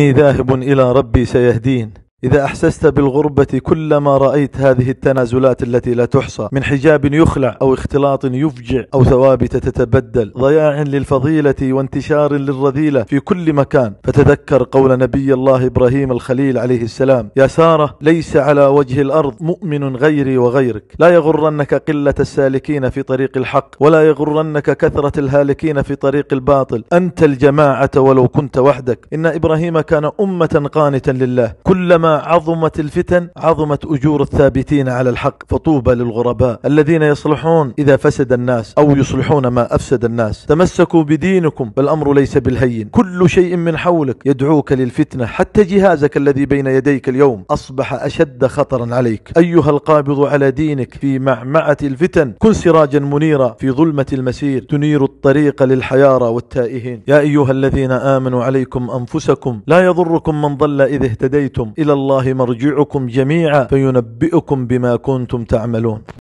إني ذاهب إلى ربي سيهدين. إذا أحسست بالغربة كلما رأيت هذه التنازلات التي لا تحصى من حجاب يخلع أو اختلاط يفجع أو ثوابت تتبدل ضياع للفضيلة وانتشار للرذيلة في كل مكان. فتذكر قول نبي الله إبراهيم الخليل عليه السلام يا سارة ليس على وجه الأرض مؤمن غيري وغيرك. لا يغرنك قلة السالكين في طريق الحق ولا يغرنك كثرة الهالكين في طريق الباطل. أنت الجماعة ولو كنت وحدك. إن إبراهيم كان أمة قانتا لله. كلما عظمت الفتن عظمت أجور الثابتين على الحق فطوبى للغرباء الذين يصلحون إذا فسد الناس أو يصلحون ما أفسد الناس. تمسكوا بدينكم فالأمر ليس بالهين. كل شيء من حولك يدعوك للفتنة حتى جهازك الذي بين يديك اليوم أصبح أشد خطرا عليك. أيها القابض على دينك في معمعة الفتن كن سراجا منيرا في ظلمة المسير. تنير الطريق للحيارى والتائهين. يا أيها الذين آمنوا عليكم أنفسكم لا يضركم من ضل إذ اهتديتم إلى الله مرجعكم جميعا فينبئكم بما كنتم تعملون.